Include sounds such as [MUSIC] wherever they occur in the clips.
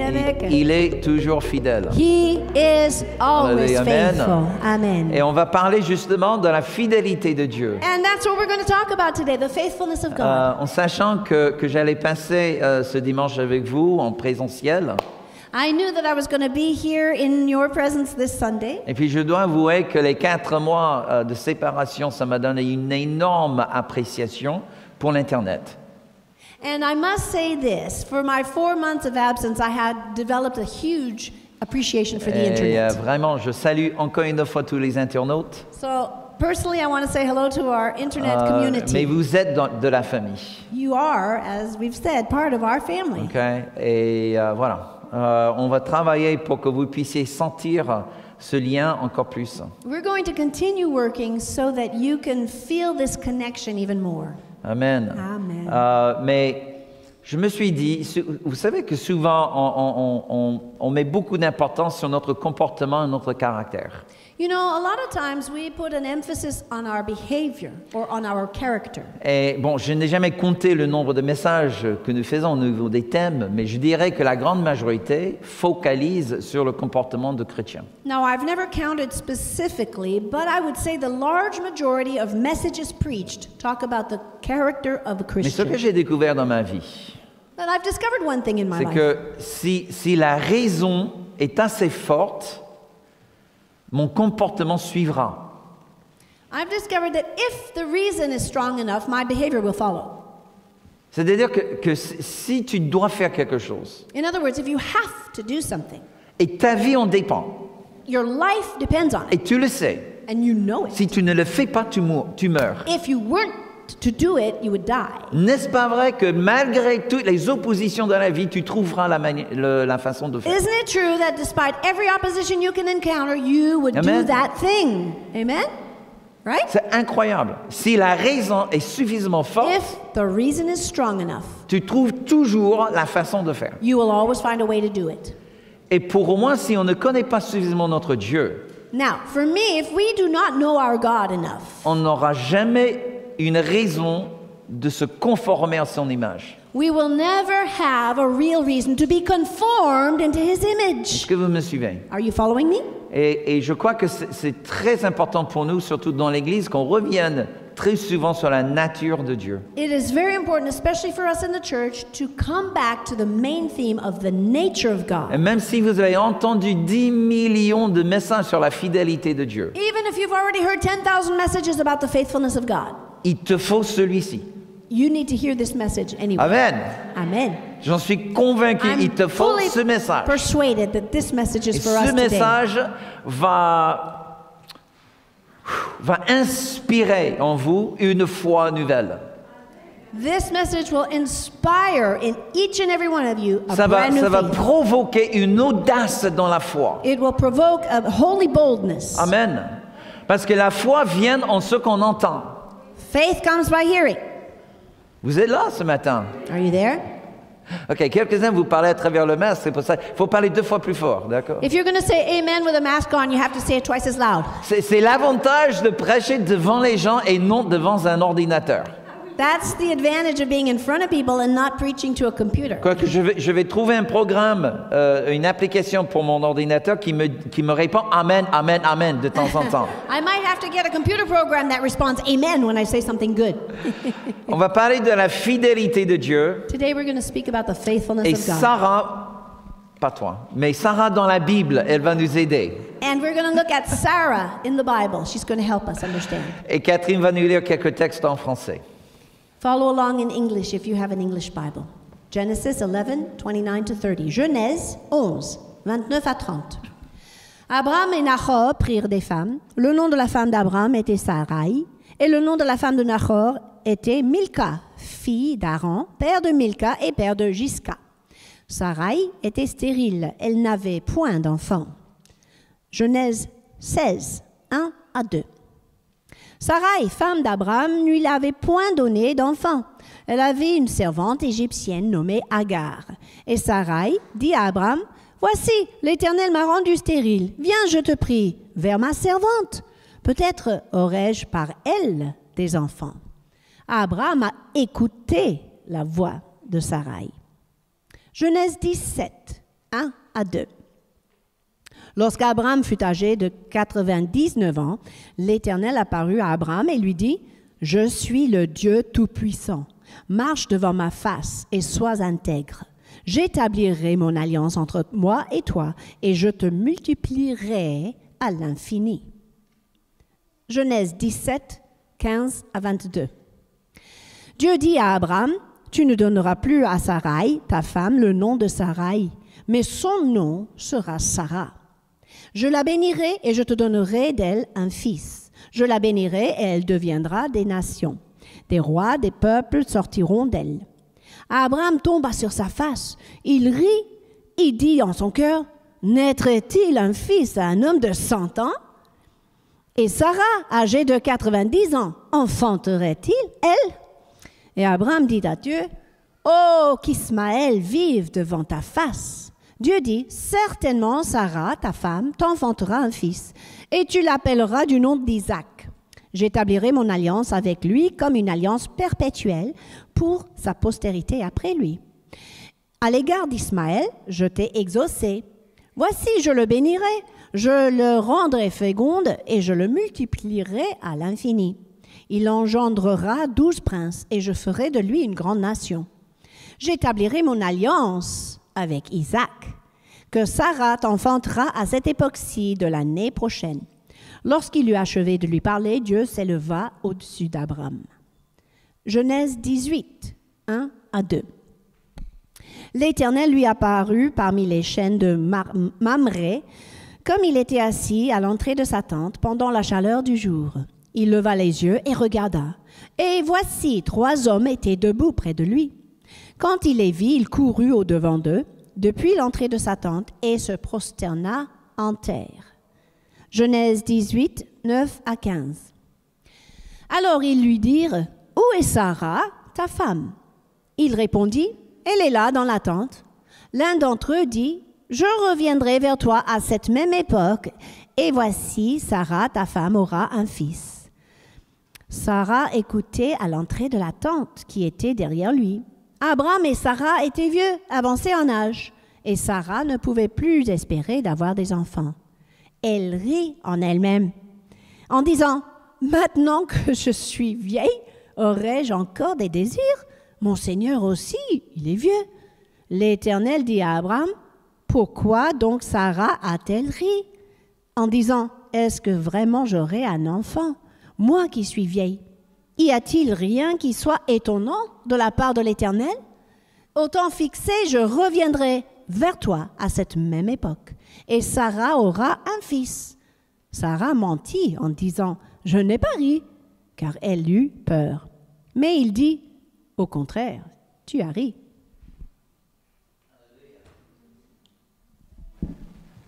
pandemic. Il, il est toujours fidèle. He is always. Amen. faithful. Amen. Et on va parler justement de la fidélité de Dieu. And that's what we're going to talk about today the faithfulness of God. Euh, en sachant que, que j'allais passer euh, ce dimanche avec vous en présentiel. I knew that I was going to be here in your presence this Sunday. Et puis je dois avouer que les quatre mois euh, de séparation, ça m'a donné une énorme appréciation pour l'Internet. And I must say this for my four months of absence, I had developed a huge appreciation for the Et euh, internet. vraiment, je salue encore une fois tous les internautes. So, personally, I want to say hello to our internet Euh, community. mais vous êtes dans- de la famille. You are, as we've said, part of our family. ok Et euh, voilà. Euh, on va travailler pour que vous puissiez sentir ce lien encore plus. We're going to continue working so that you can feel this connection even more. Amen. Amen. Euh, mais je me suis dit, vous savez que souvent on, on- on- on met beaucoup d'importance sur notre comportement et notre caractère. You know, a lot of times we put an emphasis on our behavior or on our character. Et bon, je n'ai jamais compté le nombre de messages que nous faisons au niveau des thèmes, mais je dirais que la grande majorité focalise sur le comportement de chrétiens. Now, I've never counted specifically, but I would say the large majority of messages preached talk about the character of a Mais ce que Christian. j'ai découvert dans ma vie, But I've discovered one thing in my c'est que si, si la raison est assez forte, mon comportement suivra. I've discovered that if the reason is strong enough, my behavior will follow. C'est-à-dire que, que si- tu dois faire quelque chose, In other words, if you have to do something, et ta vie en dépend, your life depends on et it, tu le sais, and you know it. si tu ne le fais pas, tu, tu meurs. If you weren't to do it, you would die. N'est-ce pas vrai que malgré toutes les oppositions dans la vie, tu trouveras la, le- la façon de faire? Isn't it true that despite every opposition you can encounter, you would Amen. do that thing? Amen? Right? C'est incroyable. Si la raison est suffisamment forte, If the reason is strong enough, tu trouves toujours la façon de faire. you will always find a way to do it. Et pour moi, si on ne connaît pas suffisamment notre Dieu, Now, for me, if we do not know our God enough, on n'aura jamais une raison de se conformer à son image. we will never have a real reason to be conformed into his Est-ce image. que vous me suivez? Are you following me? et, et je crois que c'est très important pour nous, surtout dans l'Église, qu'on revienne très souvent sur la nature de Dieu. It is very important, especially for us in the church, to come back to the main theme of the nature of Et God. même si vous avez entendu 10 millions de messages sur la fidélité de Dieu, Even if you've already heard 10,000 messages about the faithfulness of God, il te faut celui-ci. you need to hear this message anyway. Amen. Amen. J'en suis convaincu, I'm il te faut ce message. persuaded that this message Et is for us ce today. message va, va inspirer en vous une foi nouvelle. This message will inspire in each and every one of you a Ça va, brand new ça va provoquer une audace dans la foi. It will provoke a holy boldness. Amen. Parce que la foi vient en ce qu'on entend. Faith comes by hearing. Vous êtes là ce matin? Are you there? Ok, quelques-uns vous parlez à travers le masque, c'est pour ça. Il faut parler deux fois plus fort, d'accord? If you're going to say amen with a mask on, you have to say it twice as loud. C'est c'est l'avantage de prêcher devant les gens et non devant un ordinateur. That's the advantage of being in front of people and not preaching to a computer. Quoique je vais, je vais trouver un programme, euh, une application pour mon ordinateur qui me, qui me répond Amen, Amen, Amen de temps en temps. [LAUGHS] I might have to get a computer program that responds amen when I say something good. On va parler de la fidélité de Dieu Today we're going to speak about the faithfulness et of God. Sarah, pas toi, mais Sarah dans la Bible, elle va nous aider. And we're going to look at Sarah in the Bible. She's going to help us understand. Et Catherine va nous lire quelques textes en français. Follow along in English if you have an English Bible. Genesis 11, 29 to 30. Genèse 11, 29 à 30. Abraham et Nahor prirent des femmes. Le nom de la femme d'Abraham était Sarai, et le nom de la femme de Nahor était Milka, fille d'Aaron, père de Milka et père de Gisca. Sarai était stérile, elle n'avait point d'enfant. Genèse 16, 1 à 2. Sarai, femme d'Abraham, ne lui avait point donné d'enfant. Elle avait une servante égyptienne nommée Agar. Et Sarai dit à Abraham, Voici, l'Éternel m'a rendu stérile. Viens, je te prie, vers ma servante. Peut-être aurai-je par elle des enfants. Abraham a écouté la voix de Sarai. Genèse 17, 1 à 2. Lorsqu'Abraham fut âgé de 99 ans, l'Éternel apparut à Abraham et lui dit, Je suis le Dieu Tout-Puissant. Marche devant ma face et sois intègre. J'établirai mon alliance entre moi et toi, et je te multiplierai à l'infini. Genèse 17, 15 à 22. Dieu dit à Abraham, Tu ne donneras plus à Sarai, ta femme, le nom de Sarai, mais son nom sera Sarah. Je la bénirai et je te donnerai d'elle un fils. Je la bénirai et elle deviendra des nations. Des rois, des peuples sortiront d'elle. Abraham tomba sur sa face. Il rit. Il dit en son cœur, Naîtrait-il un fils à un homme de cent ans? Et Sarah, âgée de 90 ans, enfanterait-il, elle? Et Abraham dit à Dieu, Oh, qu'Ismaël vive devant ta face. Dieu dit, Certainement Sarah, ta femme, t'enfantera un fils, et tu l'appelleras du nom d'Isaac. J'établirai mon alliance avec lui comme une alliance perpétuelle pour sa postérité après lui. À l'égard d'Ismaël, je t'ai exaucé. Voici, je le bénirai, je le rendrai féconde et je le multiplierai à l'infini. Il engendrera douze princes et je ferai de lui une grande nation. J'établirai mon alliance avec Isaac, que Sarah t'enfantera à cette époque-ci de l'année prochaine. Lorsqu'il eut achevé de lui parler, Dieu s'éleva au-dessus d'Abraham. Genèse 18, 1 à 2. L'Éternel lui apparut parmi les chaînes de Mamré, comme il était assis à l'entrée de sa tente pendant la chaleur du jour. Il leva les yeux et regarda. Et voici, trois hommes étaient debout près de lui. Quand il les vit, il courut au-devant d'eux, depuis l'entrée de sa tente, et se prosterna en terre. Genèse 18, 9 à 15. Alors ils lui dirent, Où est Sarah, ta femme? Il répondit, Elle est là dans la tente. L'un d'entre eux dit, Je reviendrai vers toi à cette même époque, et voici, Sarah, ta femme, aura un fils. Sarah écoutait à l'entrée de la tente qui était derrière lui. Abraham et Sarah étaient vieux, avancés en âge, et Sarah ne pouvait plus espérer d'avoir des enfants. Elle rit en elle-même en disant, Maintenant que je suis vieille, aurais-je encore des désirs? Mon Seigneur aussi, il est vieux. L'Éternel dit à Abraham, Pourquoi donc Sarah a-t-elle ri? En disant, Est-ce que vraiment j'aurai un enfant, moi qui suis vieille Y a-t-il rien qui soit étonnant de la part de l'Éternel? Au temps fixé, je reviendrai vers toi à cette même époque et Sarah aura un fils. Sarah mentit en disant, Je n'ai pas ri, car elle eut peur. Mais il dit, Au contraire, tu as ri.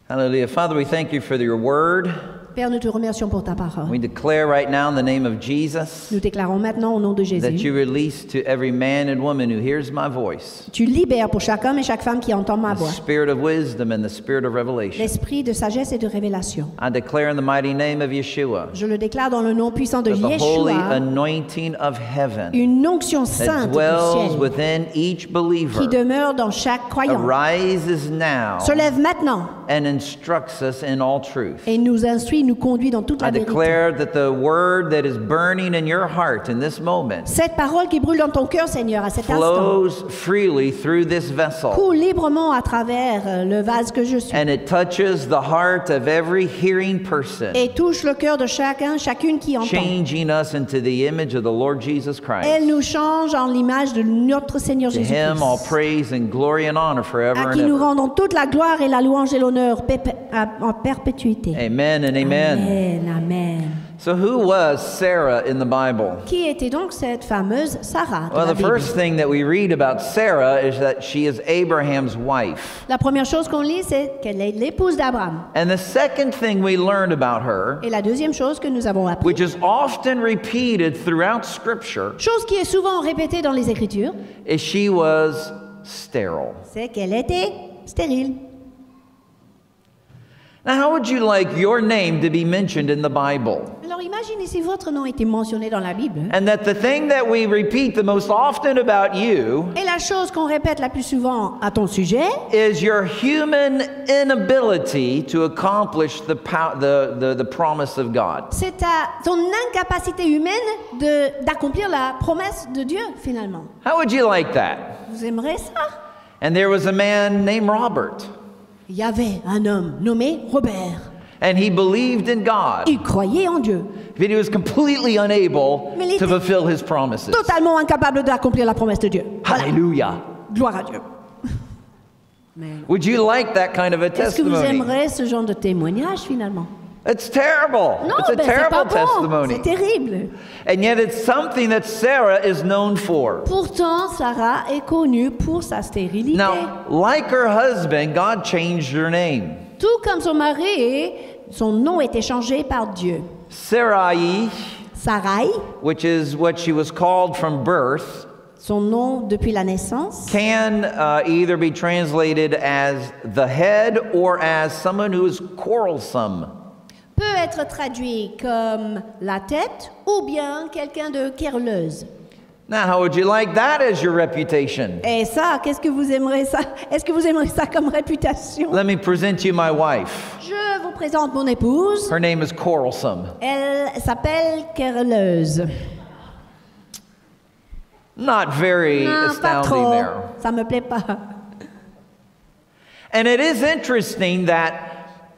Hallelujah. Father, we thank you for your word. Père, nous te remercions pour ta parole. We declare right now in the name of Jesus Nous déclarons maintenant au nom de that Jésus. you release to every man and woman who hears my voice Tu libères pour chaque homme et chaque femme qui entend ma the voix spirit of wisdom and the spirit of revelation. l'esprit de sagesse et de révélation. I declare in the mighty name of Yeshua Je le déclare dans le nom puissant de that the holy Yeshua, anointing of heaven une onction that sainte du dwells ciel within each qui demeure dans chaque croyant arises now se lève maintenant and instructs us in all truth. et nous instruit, nous conduit dans toute I la vérité. declare that the word that is burning in your heart in this moment Cette parole qui brûle dans ton cœur, Seigneur, à cet instant, flows freely through this vessel coule librement à travers euh, le vase que je suis and it touches the heart of every hearing person, et touche le cœur de chacun, chacune qui entend. changing us into the image of the Lord Jesus Elle Christ. nous change en l'image de notre Seigneur To him all Jésus-Christ, praise and glory and honor forever à and qui nous ever. rendons toute la gloire et la louange et l'honneur à- en perpétuité. Amen and amen. Amen, amen. So, who was Sarah in the Bible? Qui était donc cette fameuse Sarah Well, the first thing that we read about Sarah is that she is Abraham's wife. La première chose qu'on lit, c'est qu'elle est l'épouse d'Abraham. And the second thing we learned about her, Et la deuxième chose que nous avons appris, which is often repeated throughout Scripture, chose qui est souvent répétée dans les Écritures, is she was sterile. c'est qu'elle était stérile. Now, how would you like your name to be mentioned in the Bible? Alors imaginez si votre nom était mentionné dans la Bible. and that the thing that we repeat the most often about you Et la chose qu'on répète la plus souvent à ton sujet, is your human inability to accomplish the, pow- the, the, the promise of God. c'est ta, ton incapacité humaine de- d'accomplir la promesse de Dieu, finalement. How would you like that? Vous aimerez ça And there was a man named Robert, Il y avait un homme nommé Robert. and he believed in God, Il croyait en Dieu, but he was completely unable Mais il to était- fulfill his promises. totalement incapable d'accomplir la promesse de Dieu. Voilà. Hallelujah. Gloire à Dieu. Would you like that kind of a Est-ce que vous testimony? aimerez ce genre de témoignage, finalement? It's terrible. It's a ben, c'est pas terrible bon. testimony. C'est terrible. And yet it's something that Sarah is known for. Pourtant, Sarah est connue pour sa stérilité. Now, like her husband, God changed her name. Tout comme son mari, son nom était changé par Dieu. Sarai, Sarai, which is what she was called from birth, son nom depuis la naissance, can uh, either be translated as the head or as someone who is quarrelsome. Peut être traduit comme la tête ou bien quelqu'un de querleuse. Now, how would you like that as your reputation? Et ça, qu'est-ce que vous aimerez ça? Est-ce que vous aimerez ça comme réputation? Let me present you my wife. Je vous présente mon épouse. Her name is Quarrelsome. Elle s'appelle querleuse. Not very Non, pas astounding trop. there. Ça me plaît pas. And it is interesting that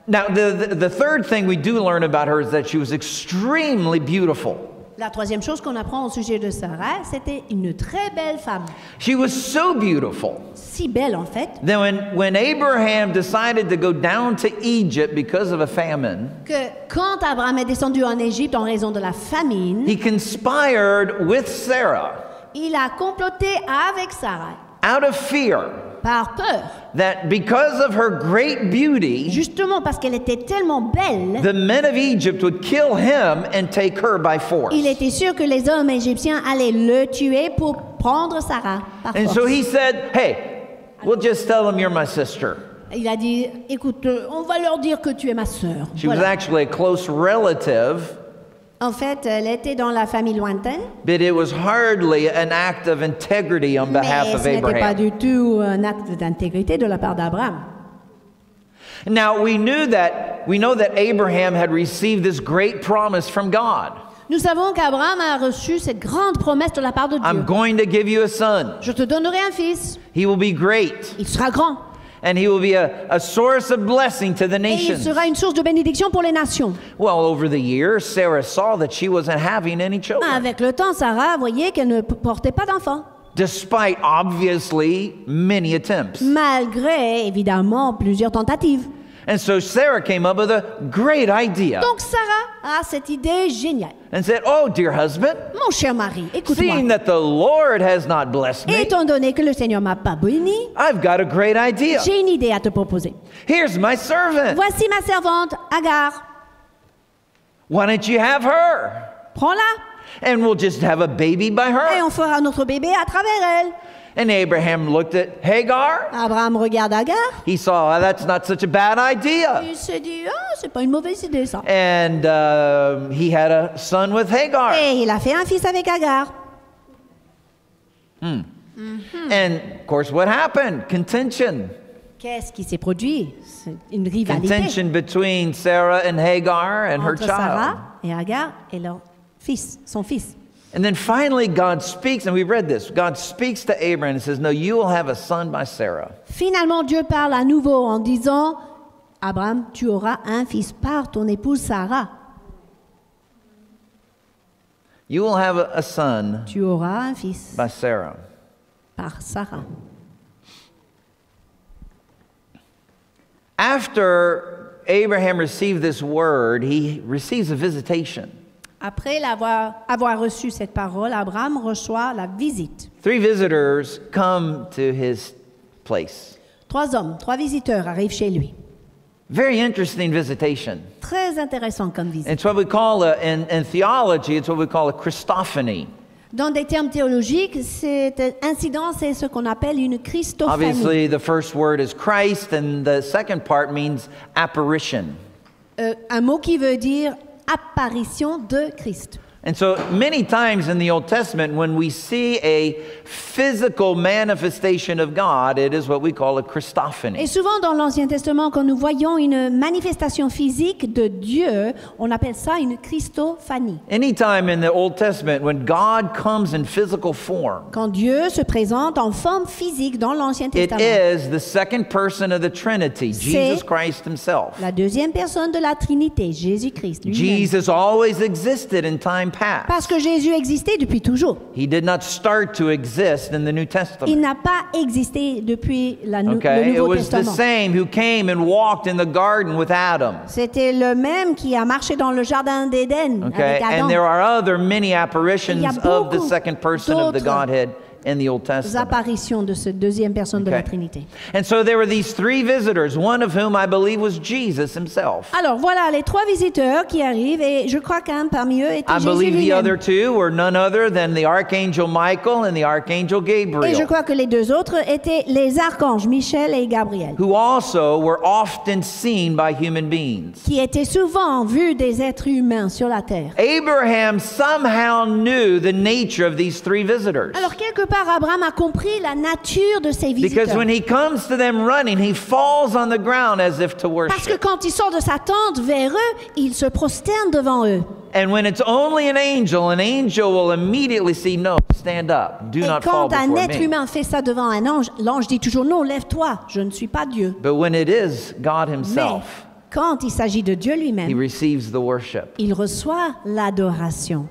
now the, the, the third thing we do learn about her is that she was extremely beautiful. La troisième chose qu'on apprend au sujet de Sarah, c'était une très belle femme. She was so beautiful Si belle en fait, that when, when Abraham decided to go down to Egypt because of a famine, que quand Abraham est descendu en Égypte en raison de la famine, he conspired with Sarah il a comploté avec Sarah out of fear par peur. that because of her great beauty, Justement parce qu'elle était tellement belle, the men of Egypt would kill him and take her by force. il était sûr que les hommes égyptiens allaient le tuer pour prendre Sarah par And force. so he said, Hey, we'll just tell them you're my sister. Il a dit, écoute, euh, on va leur dire que tu es ma sœur. She was actually a close relative, En fait, elle était dans la famille lointaine, but it was hardly an act of integrity on behalf mais of ce n'était pas Abraham. du tout un acte d'intégrité de la part d'Abraham. Now we knew that we know that Abraham had received this great promise from God. Nous savons qu'Abraham a reçu cette grande promesse de la part de Dieu. I'm going to give you a son. Je te donnerai un fils, He will be great, il sera grand, and he will be a, a source of blessing to the et il nations. sera une source de bénédiction pour les nations. Well, over the years, Sarah saw that she wasn't having any children, ah, Avec le temps, Sarah voyait qu'elle ne portait pas d'enfants, despite obviously many attempts. malgré évidemment plusieurs tentatives. And so Sarah came up with a great idea Donc Sarah a cette idée géniale. and said, Oh, dear husband, Mon cher mari, seeing écoute-moi. Seeing that the Lord has not blessed me, Étant donné que le Seigneur m'a pas béni, I've got a great idea. j'ai une idée à te proposer. Here's my servant. Voici ma servante, Agar. Why don't you have her? Prends-la And we'll just have a baby by her. et her. on fera notre bébé à travers elle. And Abraham looked at Hagar. Abraham regarde Agar. He saw, oh, that's not such a bad idea. Il s'est dit, ah, c'est pas une mauvaise idée ça. And um he had a son with Hagar. Et il a fait un fils avec Agar. And of course, what happened? Contention. Qu'est-ce qui s'est produit une rivalité Contention between Sarah and Hagar and her entre child. Sarah et Agar et leur fils, son fils. And then finally, God speaks, and we've read this. God speaks to Abraham and says, No, you will have a son by Sarah. Finalement, Dieu parle à nouveau en disant, Abraham, tu auras un fils par ton épouse Sarah. You will have a, a son Tu auras un fils by Sarah. par Sarah. After Abraham received this word, he receives a visitation. Après l'avoir avoir reçu cette parole, Abraham reçoit la visite. Three visitors come to his place. Trois hommes, trois visiteurs arrivent chez lui. Very interesting visitation. Très intéressant comme visite. It's what we call, a, in, in theology, it's what we call a Christophany. Dans des termes théologiques, cet incident, c'est ce qu'on appelle une Christophanie. Obviously, the first word is Christ, and the second part means apparition. Euh, un mot qui veut dire apparition de Christ. And so many times in the Old Testament, when we see a physical manifestation of God, it is what we call a Et Christophany. souvent dans l'Ancien Testament, quand nous voyons une manifestation physique de Dieu, on appelle ça une Christophanie. Anytime in the Old Testament when God comes in physical form, Quand Dieu se présente en forme physique dans l'Ancien Testament. is the second person of the Trinity, Jesus Christ himself. La deuxième personne de la Trinité, Jésus-Christ. lui-même. Jesus always existed in time Parce que Jésus existait depuis toujours. He did not start to exist in the New Il Testament. n'a pas existé depuis la nou- le Okay, it Nouveau was the same who came and walked in the garden with Adam. C'était le même qui a marché dans le jardin d'Éden Okay, avec Adam. and there are other many apparitions Il of the second person of the Godhead in the Old Testament. apparitions de cette deuxième personne de la Trinité. And so there were these three visitors, one of whom I believe was Jesus himself. Alors voilà les trois visiteurs qui arrivent et je crois qu'un parmi eux était I Jésus believe the other two were none other than the archangel Michael and the archangel Gabriel. Et je crois que les deux autres étaient les archanges Michel et Gabriel, who also were often seen by human beings. qui étaient souvent vus des êtres humains sur la terre. Abraham somehow knew the nature of these three visitors. Alors quelque part Abraham a compris la nature de Because visiteurs. when he comes to them running, he falls on the ground as if to Parce que worship. quand il sort de sa tente vers eux, il se prosterne devant eux. And when it's only an angel, an angel will immediately see, no, stand up. Do Et not fall quand un before être me. humain fait ça devant un ange, l'ange dit toujours non, lève-toi, je ne suis pas Dieu. But when it is God Mais himself, quand il s'agit de Dieu he lui-même, receives the worship. il reçoit l'adoration.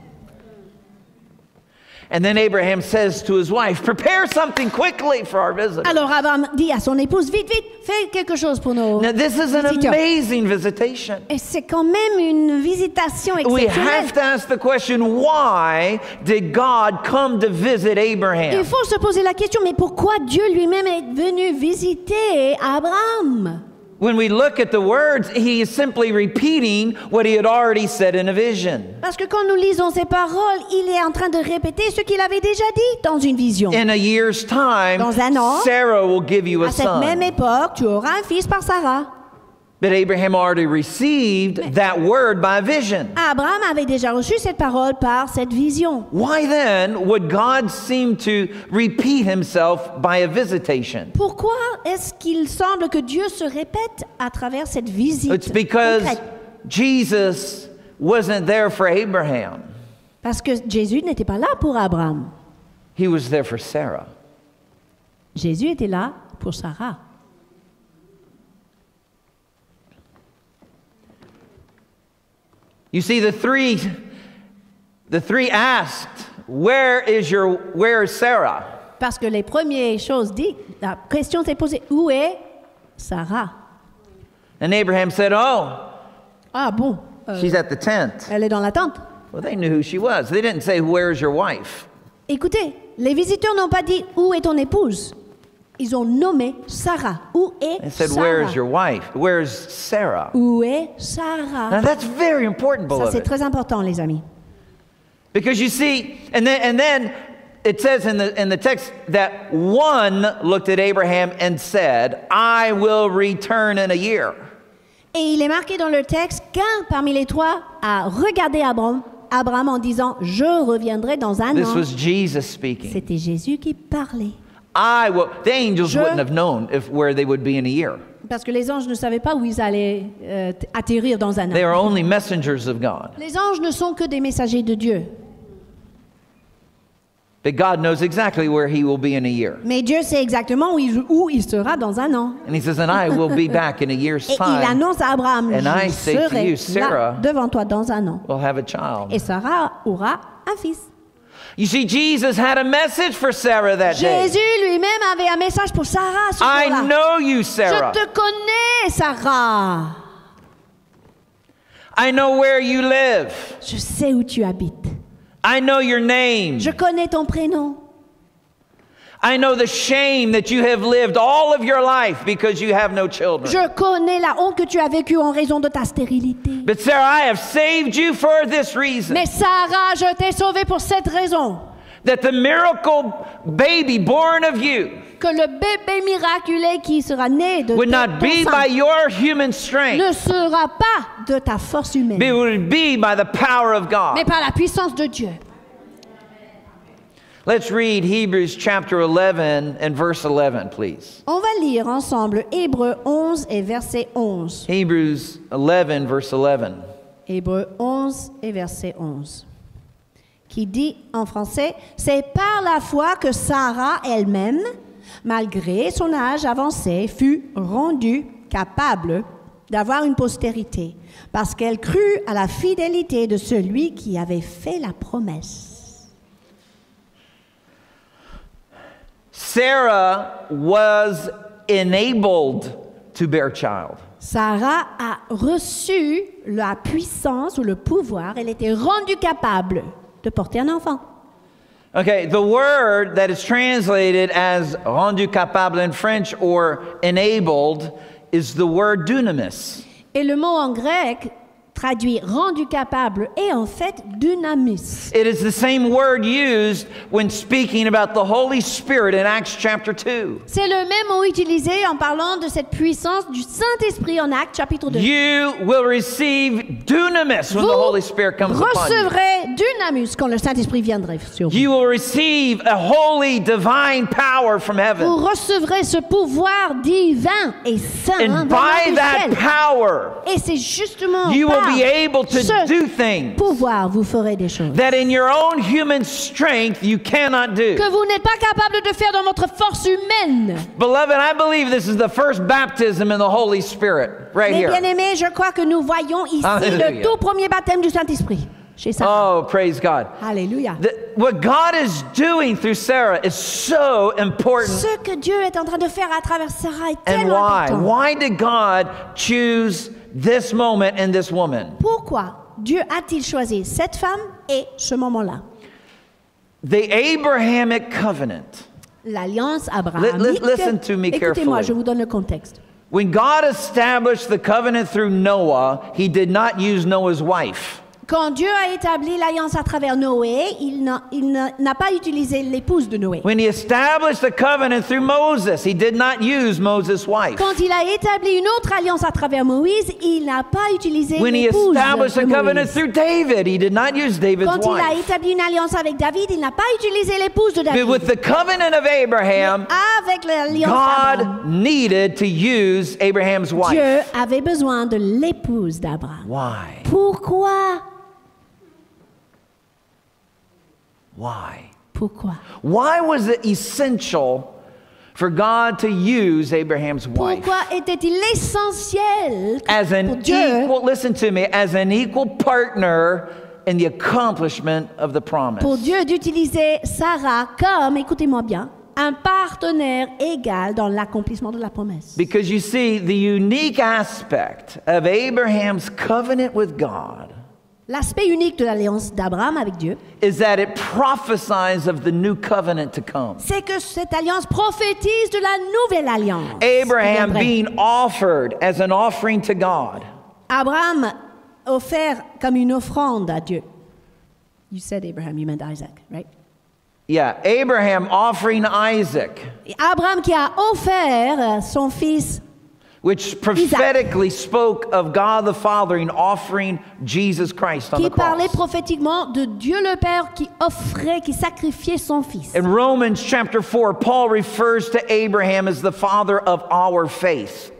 And then Abraham says to his wife, Prepare something quickly for our visit. Alors Abraham dit à son épouse, vite, vite, fais quelque chose pour nos Now, this is an visiteurs. amazing visitation. Et c'est quand même une visitation We exceptionnelle. have to ask the question why did God come to visit Abraham? Il faut se poser la question, mais pourquoi Dieu lui-même est venu visiter Abraham When we look at the words, he is simply repeating what he had already said in a vision. Parce que quand nous lisons ces paroles, il est en train de répéter ce qu'il avait déjà dit dans une vision. In a year's time, Dans un an, Sarah will give you a À cette même époque, tu auras un fils par Sarah. But Abraham already received that word by vision. Abraham avait déjà reçu cette parole par cette vision. Why then would God seem to repeat himself by a visitation? Pourquoi est-ce qu'il semble que Dieu se répète à travers cette visite It's because concrète Jesus wasn't there for Abraham, Parce que Jésus n'était pas là pour Abraham. he was there for Sarah. Jésus était là pour Sarah. You see, the three, the three asked, Where is your where is Sarah? Parce que les premières choses dites, la question s'est posée, où est Sarah And Abraham said, Oh, Ah bon, euh, she's at the tent. elle est dans la tente. Well, they knew who she was. They didn't say, Where's your wife? Écoutez, les visiteurs n'ont pas dit où est ton épouse. Ils ont nommé Sarah. Où est They said, Sarah Where's your wife? Where's Sarah? Où est Sarah Now that's very important, Ça c'est très important, les amis. Because you see, and then and then it says in the in the text that one looked at Abraham and said, I will return in a year. Et il est marqué dans le texte qu'un parmi les trois a regardé Abraham, Abraham en disant Je reviendrai dans un This an. was Jesus speaking. C'était Jésus qui parlait. I will the angels Je- wouldn't have known if where they would be in a year. Parce que les anges ne savaient pas où ils allaient euh, atterrir dans un They an. are only messengers of God. Les anges ne sont que des messagers de Dieu. But God knows exactly where he will be in a year. Mais Dieu sait exactement où il, où il sera dans un an. And he says, And I will be back in a year's [LAUGHS] Et il time. annonce à Abraham And I Je say to serai là Sarah- devant toi dans un an. Have a child. Et Sarah aura un fils. You see, Jesus had a message for Sarah that day. Jésus lui-même avait un message pour Sarah ce I jour-là. know you, Sarah. Je te connais, Sarah. I know where you live. Je sais où tu habites. I know your name. Je connais ton prénom. I know the shame that you have lived all of your life because you have no children. Je connais la honte que tu as vécue en raison de ta stérilité. But Sarah, I have saved you for this reason. Mais Sarah, je t'ai sauvée pour cette raison. that the miracle baby born of you que le bébé miraculé qui sera né de would not be by your human strength, ne sera pas de ta force humaine, but it would be by the power of God. mais par la puissance de Dieu. Let's read Hebrews chapter 11 and verse 11, please. On va lire ensemble Hébreux 11 et verset 11. Hebrews 11, verse 11. Hébreux 11 et verset 11. Qui dit en français, c'est par la foi que Sarah elle-même, malgré son âge avancé, fut rendue capable d'avoir une postérité, parce qu'elle crut à la fidélité de celui qui avait fait la promesse. Sarah was enabled to bear child. Sarah a reçu la puissance ou le pouvoir, elle était rendue capable de porter un enfant. Okay, the word that is translated as rendu capable in French or enabled is the word dunamis. Et le mot en grec traduit rendu capable est en fait dynamis. It is the same word used when speaking about the Holy Spirit in Acts chapter 2. C'est le même mot utilisé en parlant de cette puissance du Saint-Esprit en Actes chapitre 2. You will receive dunamis when the Holy Spirit comes upon you. recevrez dynamis quand le Saint-Esprit viendrait sur vous. You will receive a holy divine power from Vous heaven. recevrez ce pouvoir divin et saint And by that power, Et c'est justement you will be able to do things pouvoir vous ferez des choses that in your own human strength you cannot do. que vous n'êtes pas capable de faire dans votre force humaine. Beloved, I believe this is the first baptism in the Holy Spirit right Mais bien here. je crois que nous voyons ici Hallelujah. le tout premier baptême du Saint-Esprit. Oh, praise God. Hallelujah. The- what God is doing through Sarah is so important. Ce que Dieu est en train de faire à travers Sarah est And tellement why? important. Why did God choose this moment and this woman? Pourquoi Dieu a-t-il choisi cette femme et ce moment-là The Abrahamic covenant. L'alliance Li- abrahamique. li- listen to me Écoutez-moi, carefully. je vous donne le contexte. When God established the covenant through Noah, he did not use Noah's wife. Quand Dieu a établi l'alliance à travers Noé, il n'a pas utilisé l'épouse de Noé. When he established the covenant through Moses, he did not use Moses' wife. Quand il a établi une autre alliance à travers Moïse, il n'a pas utilisé When he l'épouse established de a covenant Moïse. through David, he did not use David's Quand il a wife. établi une alliance avec David, il n'a pas utilisé l'épouse de But David. with the covenant of Abraham, Avec l'alliance God needed to use Abraham's wife. Dieu avait besoin de l'épouse d'Abraham. Why? Pourquoi? Why? Pourquoi Why was it essential for God to use Abraham's wife Pourquoi était-il essentiel as an equal, listen to me, as an equal partner in the accomplishment of the promise? pour Dieu d'utiliser Sarah comme, écoutez-moi bien, un partenaire égal dans l'accomplissement de la promesse Because you see, the unique aspect of Abraham's covenant with God L'aspect unique de l'alliance d'Abraham avec Dieu, is that it prophesies of the new covenant to come. c'est que cette alliance prophétise de la nouvelle alliance. Abraham being offered as an offering to God. Abraham offert comme une offrande à Dieu. You said Abraham, you meant Isaac, right? Yeah, Abraham offering Isaac, Abraham qui a offert son fils, which prophetically spoke of God the Father in offering Jesus Christ on qui the parlait cross. prophétiquement de Dieu le Père qui offrait, qui sacrifiait son fils. In Romans chapter 4, Paul refers to Abraham as the father of our faith.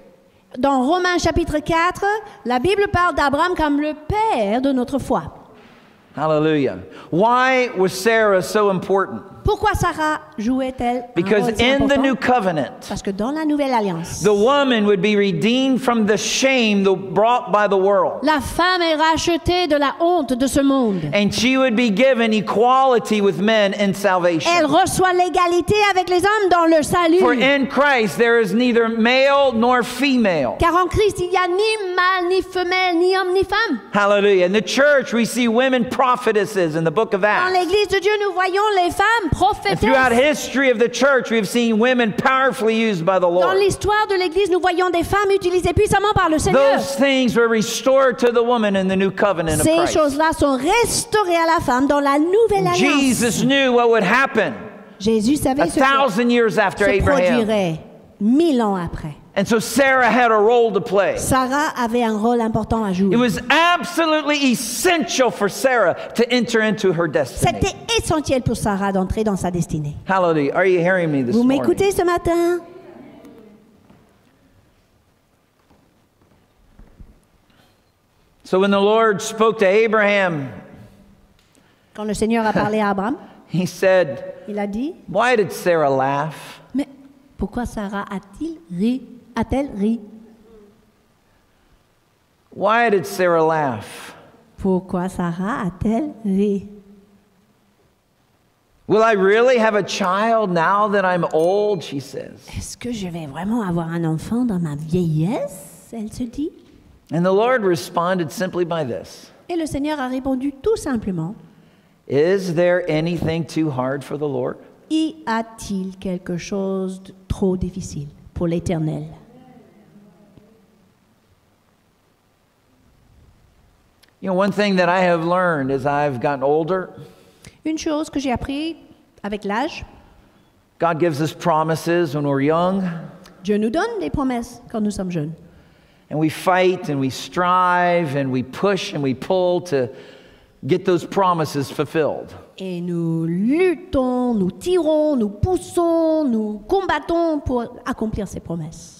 Dans Romains chapitre 4, la Bible parle d'Abraham comme le père de notre foi. Hallelujah. Why was Sarah so important? Pourquoi Sarah jouait-elle Because in the new covenant, Parce que dans la nouvelle alliance, the woman would be redeemed from the shame brought by the world. la femme est rachetée de la honte de ce monde. And she would be given equality with men in Elle salvation. reçoit l'égalité avec les hommes dans le salut. For in Christ there is neither male nor female. Car en Christ, il n'y a ni mâle, ni femelle, ni homme, ni femme. Hallelujah. In the church, we see women prophetesses in the book of Dans Acts. l'église de Dieu, nous voyons les femmes prophétesse. Throughout history of the church, we've seen women powerfully used by the Dans l'histoire de l'Église, nous voyons des femmes utilisées puissamment par le Seigneur. Those things were restored to the woman in the new covenant of Ces choses-là sont restaurées à la femme dans la nouvelle alliance. Jesus knew what would happen Jésus savait a ce qui se produirait mille ans après. And so Sarah had a role to play. Sarah avait un rôle important à jouer. It was absolutely essential for Sarah to enter into her destiny. C'était essentiel pour Sarah d'entrer dans sa destinée. Hallelujah. Are you hearing me this Vous morning? m'écoutez ce matin So when the Lord spoke to Abraham, Quand le Seigneur a parlé à Abraham, [LAUGHS] he said, il a dit Why did Sarah laugh? Mais pourquoi Sarah a-t-il ri A-t-elle ri Why did Sarah laugh? Pourquoi Sarah a-t-elle ri Will I really have a child now that I'm old? She says. Est-ce que je vais vraiment avoir un enfant dans ma vieillesse Elle se dit. And the Lord responded simply by this Et le Seigneur a répondu tout simplement Is there anything too hard for the Lord? Y a-t-il quelque chose de trop difficile pour l'Éternel You know, one thing that I have learned as I've gotten older, Une chose que j'ai appris avec l'âge, God gives us promises when we're young, Dieu nous donne des promesses quand nous sommes jeunes. and we fight and we strive and we push and we pull to get those promises fulfilled. Et nous luttons, nous tirons, nous poussons, nous combattons pour accomplir ces promesses.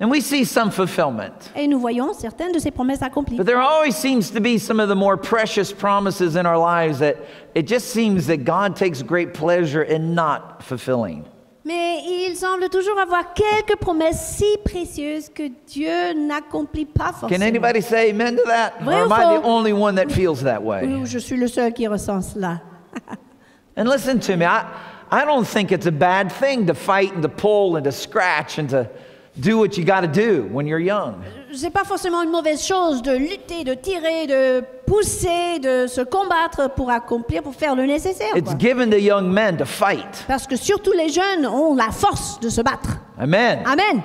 And we see some fulfillment. Et nous voyons certaines de ces promesses accomplies. But there always seems to be some of the more precious promises in our lives that it just seems that God takes great pleasure in not fulfilling. Mais il semble toujours avoir quelques promesses si précieuses que Dieu n'accomplit pas forcément. Can anybody say amen to that? Or am I the only one that feels that way? Je suis le seul qui ressent cela. [LAUGHS] And listen to me, I, I don't think it's a bad thing to fight and to pull and to scratch and to do what you got to do when you're young. C'est pas forcément une mauvaise chose de lutter, de tirer, de pousser, de se combattre pour accomplir, pour faire le nécessaire. It's quoi. given to young men to fight. Parce que surtout les jeunes ont la force de se battre. Amen. Amen.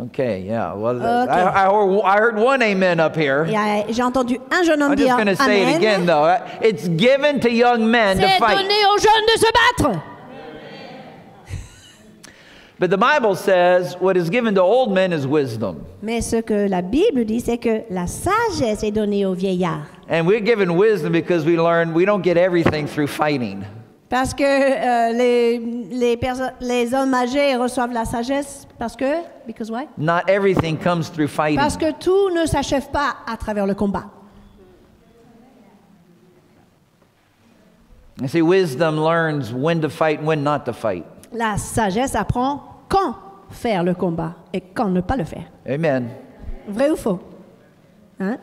Okay, yeah. Well, Okay. I, I, heard- I heard one amen up here. Euh, J'ai entendu un jeune homme I'm dire just going to say it again, Amen. though. It's given to young men to C'est fight. donné aux jeunes de se battre. But the Bible says what is given to old men is wisdom. Mais ce que la Bible dit, c'est que la sagesse est donnée aux vieillards. And we're given wisdom because we learn we don't get everything through fighting. Parce que euh, les, les, les hommes âgés reçoivent la sagesse. Parce que, because why? Not everything comes through fighting. Parce que tout ne s'achève pas à travers le combat. You see, wisdom learns when to fight and when not to fight. La sagesse apprend quand faire le combat et quand ne pas le faire. Amen. Vrai ou faux? Hein?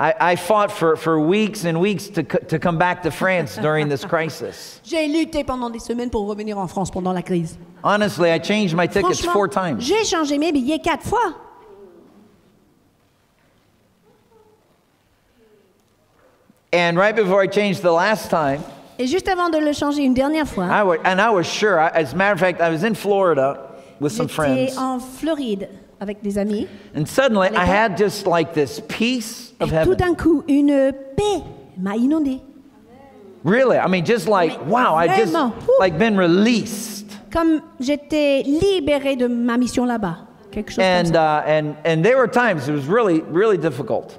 I, I fought for, for weeks and weeks to, to come back to France during this crisis. [LAUGHS] J'ai lutté pendant des semaines pour revenir en France pendant la crise. Honestly, I changed my tickets four times. j'ai changé mes billets quatre fois. And right before I changed the last time, Et juste avant de le changer une dernière fois, I was, and I was sure, I, as a matter of fact, I was in Florida with some j'étais friends. en Floride avec des amis. And suddenly I l'époque. had just like this peace Et of tout d'un coup, une paix m'a inondé. Really? I mean, just like, Mais wow, I just like been released. Comme j'étais libérée de ma mission là-bas. Quelque chose comme And, ça. uh, and, and there were times it was really, really difficult.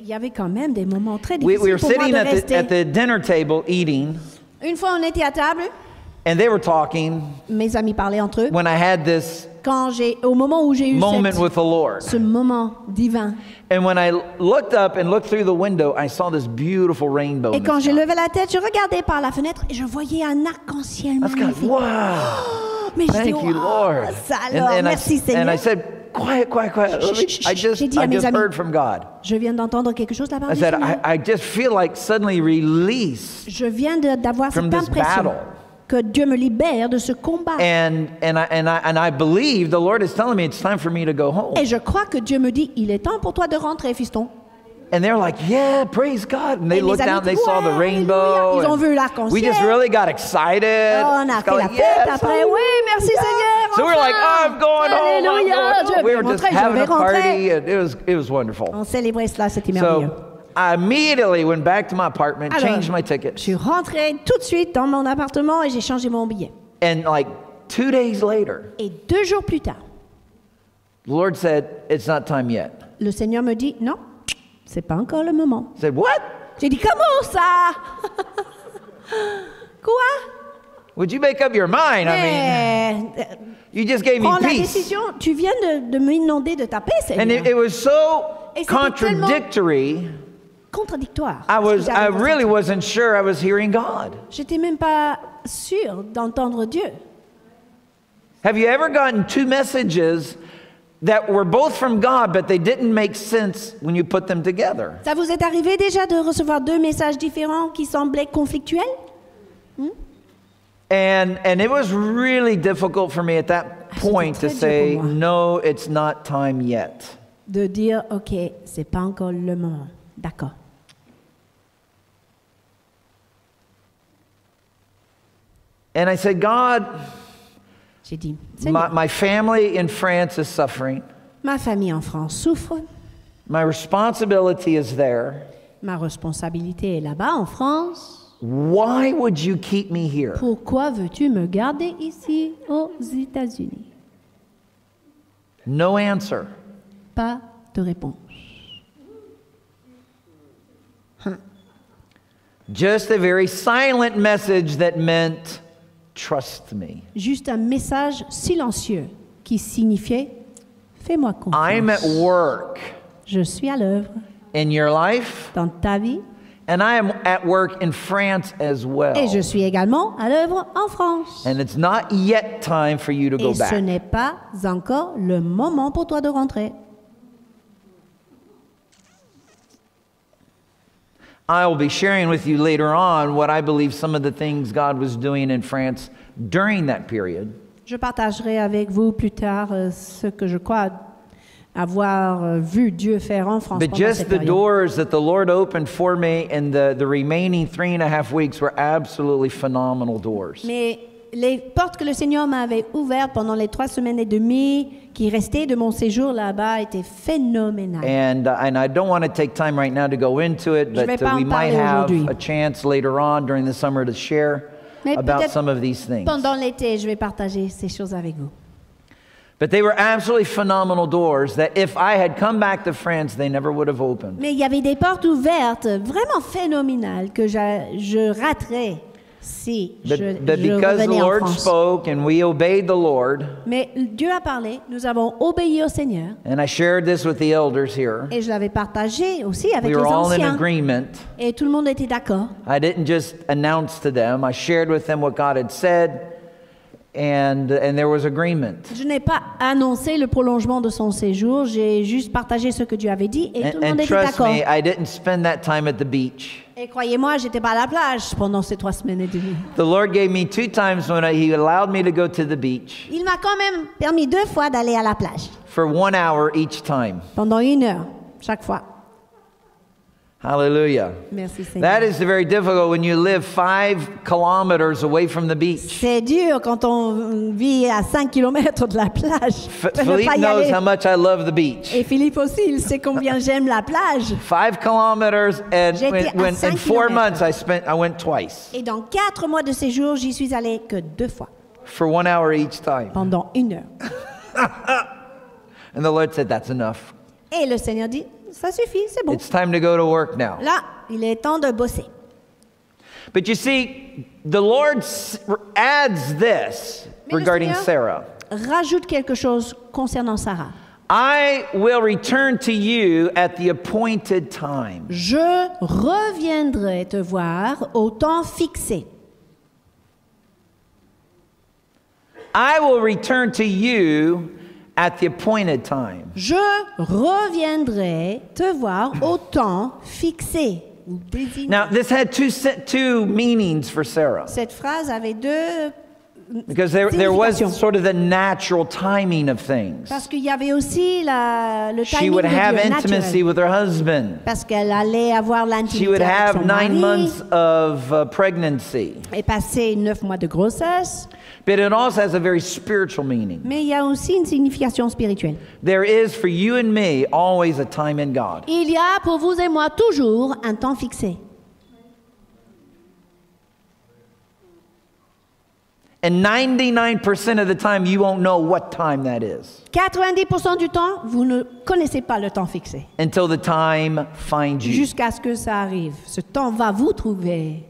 Il y avait quand même des moments très We, difficiles we were pour moi sitting de at the, rester. at the dinner table eating, Une fois, on était à table. and they were talking Mes amis parlaient entre eux. when I had this Quand j'ai, au moment où j'ai eu moment cette- with the Lord. ce moment divin. And when I looked up and looked through the window, I saw this beautiful rainbow. Et the quand j'ai sky. levé la tête, je regardais par la fenêtre et je voyais un arc-en-ciel magnifique. wow, [GASPS] Mais je dis, thank you, Waouh, Lord. ça And, alors, and, I, merci Seigneur. and I said, quiet, quiet, quiet. Chut, chut, I just, j'ai dit à I mes just amis. heard from God. Je viens d'entendre quelque chose de la part I du said, Seigneur. I, I just feel like suddenly released. Je viens de- d'avoir From cette this impression battle. que Dieu me libère de ce combat. And, and, I, and, I, and I believe the Lord is telling me it's time for me to go home. Et je crois que Dieu me dit, il est temps pour toi de rentrer, fiston. And they're like, yeah, praise God. And they Et looked down, they saw the rainbow. Ils ont vu l'arc-en-ciel. we just really got excited. Oh, on a fait la fête après. Oui, merci Seigneur. So we're like, oh. I'm going home. I'm Alléluia. going Je. We were just having a party, and it was, it was wonderful. On célébrait cela, c'était merveilleux. So I immediately went back to my apartment, Alors, changed my Je tickets, suis rentrée tout de suite dans mon appartement et j'ai changé mon billet. and like two days later, Et deux jours plus tard, the Lord said, "It's not time yet." le Seigneur me dit non, c'est pas encore le moment. Said, "What? J'ai dit comment ça? [LAUGHS] Quoi? Would you make up your mind? I mean, euh, you just gave me prends la peace." décision. Tu viens de, de m'inonder de ta paix, And it, it was so Et contradictory. Contradictoire. I was, I really wasn't sure I was hearing God. J'étais même pas sûre d'entendre Dieu. Have you ever gotten two messages that were both from God, but they didn't make sense when you put them together? Ça vous est arrivé déjà de recevoir deux messages différents qui semblaient conflictuels hmm? And, and it was really difficult for me at that ah, point to say, no, it's not time yet. De dire, OK, c'est pas encore le moment. D'accord. And I said, God, J'ai dit, my, my family in France is suffering. ma famille en France souffre. My responsibility is there. Ma responsabilité est là-bas en France. Why would you keep me here? Pourquoi veux-tu me garder ici aux États-Unis No answer. Pas de réponse. Just a very silent message that meant, trust me. Juste un message silencieux qui signifiait Fais-moi I'm at confiance. work Je suis à l'œuvre in your life, dans ta vie and I am at work in France as well. et je suis également à l'œuvre en France. And it's not yet time for you to go Et ce back. n'est pas encore le moment pour toi de rentrer. I will be sharing with you later on what I believe some of the things God was doing in France during that period. Je partagerai avec vous plus tard euh, ce que je crois avoir euh, vu Dieu faire en France But pendant just cette the période. doors that the Lord opened for me in the, the remaining three and a half weeks were absolutely phenomenal doors. Mais les portes que le Seigneur m'avait ouvertes pendant les trois semaines et demie qui restaient de mon séjour là-bas étaient phénoménales. And, uh, and I don't want to take time right now to go into it, Je but uh, we might have a chance later on during the summer to share Mais about some of these things. Pendant l'été, je vais partager ces choses avec vous. But they were absolutely phenomenal doors that if I had come back to France, they never would have opened. Mais il y avait des portes ouvertes vraiment phénoménales que je, je raterais si But, je, because the en Lord France. spoke and we obeyed the Lord, Mais Dieu a parlé, nous avons obéi au Seigneur and I shared this with the elders here, et je l'avais partagé aussi avec we were les all in anciens. agreement. Et tout le monde était d'accord. I didn't just announce to them, I shared with them what God had said, and, and there was agreement. Je n'ai pas annoncé le prolongement de son séjour, j'ai juste partagé ce que Dieu avait dit et tout And, le monde and était trust d'accord. me, I didn't spend that time at the beach. Et croyez-moi, j'étais pas à la plage pendant ces trois semaines et demie. The Lord gave me two times when I, He allowed me to go to the beach Il m'a quand même permis deux fois d'aller à la plage, for one hour each time. pendant une heure, chaque fois. Hallelujah. Merci. That is very difficult when you live five kilometers away from the beach. C'est dur quand on vit à 5 km de la plage. F- de ne pas Philippe knows how much I love the beach. Et Philippe aussi, il sait combien j'aime la plage. Five kilometers, and when, when, in four months I spent, I went twice Et dans quatre mois de séjour, j'y suis allée que deux fois, for one hour each time. pendant une heure. [LAUGHS] And the Lord said, "That's enough. Et le Seigneur dit, ça suffit, c'est bon. It's time to go to work now." Là, il est temps de bosser. But you see, the Lord adds this Mais regarding Seigneur Sarah. Rajoute quelque chose concernant Sarah. I will return to you at the appointed time. Je reviendrai te voir au temps fixé. I will return to you at the appointed time. Je reviendrai te voir au temps fixé. Now, this had two, two meanings for Sarah. Cette phrase avait deux Because there, there was sort of the natural timing of things. Parce qu'il y avait aussi la, le timing She would have Dieu, intimacy naturel. with her husband. Parce qu'elle allait avoir She would avec have son nine mari months of uh, pregnancy. et passer neuf mois de grossesse. But it also has a very spiritual meaning. Mais il y a aussi une signification spirituelle. There is for you and me always a time in God. Il y a pour vous et moi toujours un temps fixé. And 99% of the time, you won't know what time that is 90% du temps, vous ne connaissez pas le temps fixé. until the time finds you. Jusqu'à ce que ça arrive. Ce temps va vous trouver.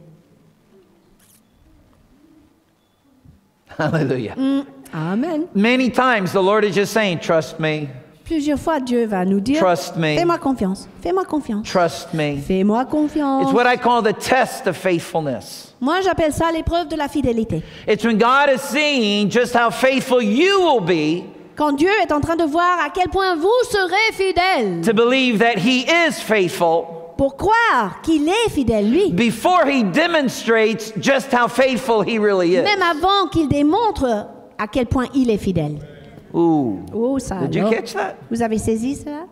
Hallelujah. Amen. Many times, the Lord is just saying, Trust me, Plusieurs fois, Dieu va nous dire Trust me. Fais-moi confiance. Fais-moi confiance. trust me. Fais-moi confiance. It's what I call the test of faithfulness. Moi, j'appelle ça l'épreuve de la fidélité. It's when God is seeing just how faithful you will be Quand Dieu est en train de voir à quel point vous serez fidèles to believe that He is faithful pour croire qu'il est fidèle, lui, before He demonstrates just how faithful He really is. même avant qu'il démontre à quel point il est fidèle. Ooh. Oh, ça Did you catch that? Vous avez saisi cela?